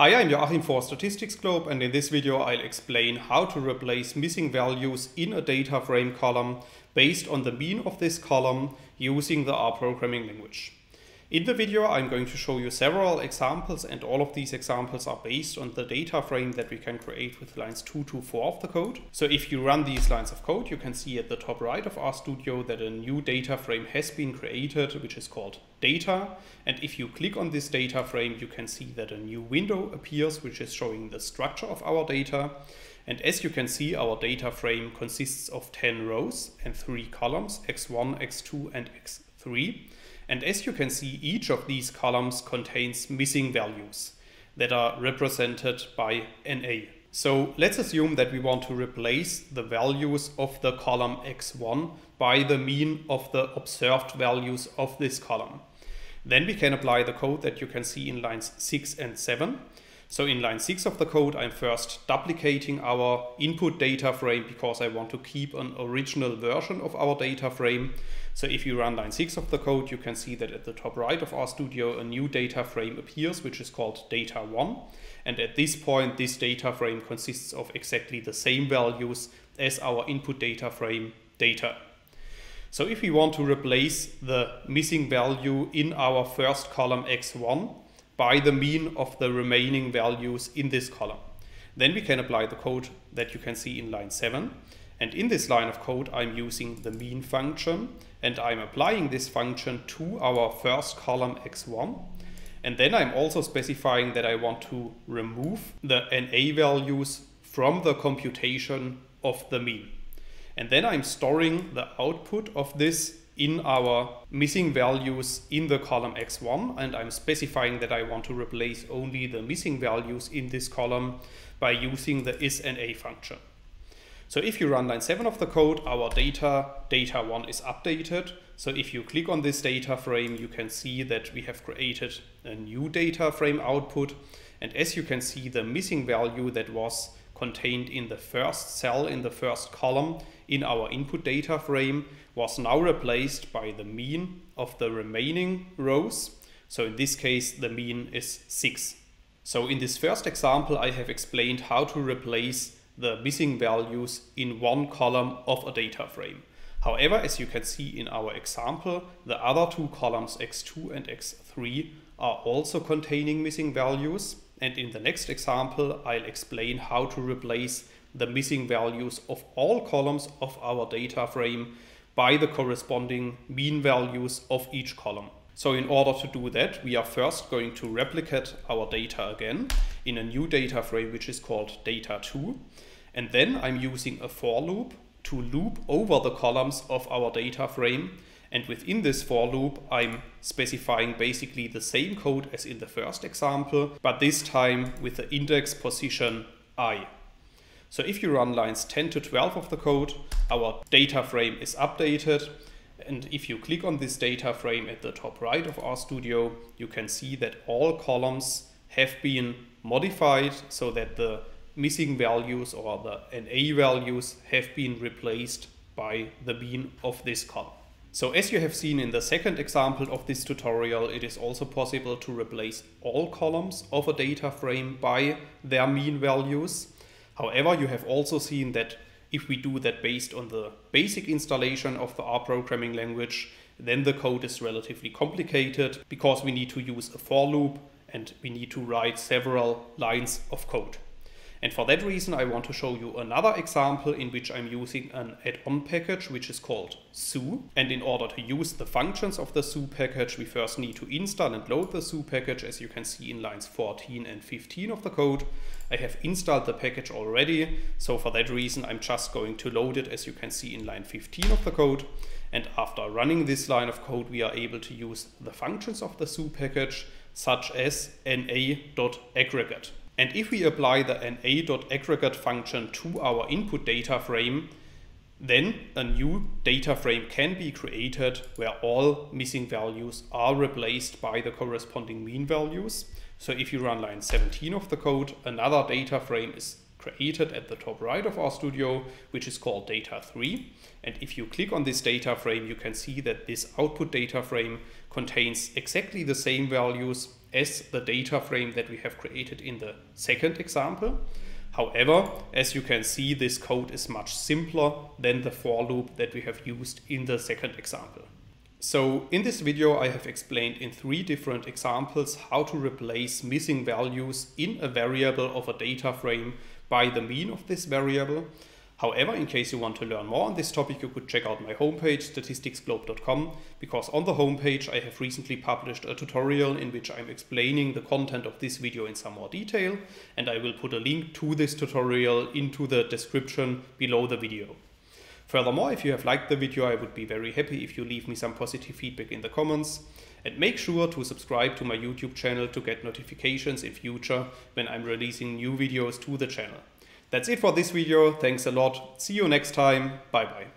Hi, I'm Joachim for Statistics Globe and in this video I'll explain how to replace missing values in a data frame column based on the mean of this column using the R programming language. In the video I'm going to show you several examples and all of these examples are based on the data frame that we can create with lines 2 to 4 of the code. So if you run these lines of code you can see at the top right of RStudio that a new data frame has been created which is called data. And if you click on this data frame you can see that a new window appears which is showing the structure of our data. And as you can see our data frame consists of 10 rows and 3 columns x1, x2 and x3 and as you can see, each of these columns contains missing values that are represented by NA. So let's assume that we want to replace the values of the column x1 by the mean of the observed values of this column. Then we can apply the code that you can see in lines 6 and 7. So in line 6 of the code, I'm first duplicating our input data frame because I want to keep an original version of our data frame. So if you run line 6 of the code, you can see that at the top right of RStudio, a new data frame appears, which is called data1. And at this point, this data frame consists of exactly the same values as our input data frame data. So if we want to replace the missing value in our first column x1 by the mean of the remaining values in this column, then we can apply the code that you can see in line 7. And in this line of code, I'm using the mean function and I'm applying this function to our first column x1. And then I'm also specifying that I want to remove the NA values from the computation of the mean. And then I'm storing the output of this in our missing values in the column x1 and I'm specifying that I want to replace only the missing values in this column by using the is.na function. So if you run line 7 of the code, our data, data 1 is updated. So if you click on this data frame, you can see that we have created a new data frame output. And as you can see, the missing value that was contained in the first cell in the first column in our input data frame was now replaced by the mean of the remaining rows. So in this case, the mean is 6. So in this first example, I have explained how to replace the missing values in one column of a data frame. However, as you can see in our example, the other two columns x2 and x3 are also containing missing values. And in the next example, I'll explain how to replace the missing values of all columns of our data frame by the corresponding mean values of each column. So in order to do that, we are first going to replicate our data again in a new data frame, which is called data2. And then I'm using a for loop to loop over the columns of our data frame. And within this for loop, I'm specifying basically the same code as in the first example, but this time with the index position i. So if you run lines 10 to 12 of the code, our data frame is updated. And if you click on this data frame at the top right of RStudio, you can see that all columns have been modified so that the missing values or the NA values have been replaced by the mean of this column. So as you have seen in the second example of this tutorial, it is also possible to replace all columns of a data frame by their mean values. However, you have also seen that if we do that based on the basic installation of the R programming language, then the code is relatively complicated because we need to use a for loop and we need to write several lines of code. And for that reason, I want to show you another example in which I'm using an add-on package, which is called zoo. And in order to use the functions of the zoo package, we first need to install and load the zoo package, as you can see in lines 14 and 15 of the code. I have installed the package already, so for that reason, I'm just going to load it, as you can see in line 15 of the code. And after running this line of code, we are able to use the functions of the zoo package, such as na.aggregate. And if we apply the na.aggregate function to our input data frame, then a new data frame can be created where all missing values are replaced by the corresponding mean values. So if you run line 17 of the code, another data frame is created at the top right of RStudio, which is called data 3. And if you click on this data frame, you can see that this output data frame contains exactly the same values as the data frame that we have created in the second example. However, as you can see, this code is much simpler than the for loop that we have used in the second example. So in this video, I have explained in three different examples how to replace missing values in a variable of a data frame by the mean of this variable. However, in case you want to learn more on this topic, you could check out my homepage, statisticsglobe.com, because on the homepage I have recently published a tutorial in which I'm explaining the content of this video in some more detail, and I will put a link to this tutorial into the description below the video. Furthermore, if you have liked the video, I would be very happy if you leave me some positive feedback in the comments. And make sure to subscribe to my YouTube channel to get notifications in future when I'm releasing new videos to the channel. That's it for this video. Thanks a lot. See you next time. Bye bye.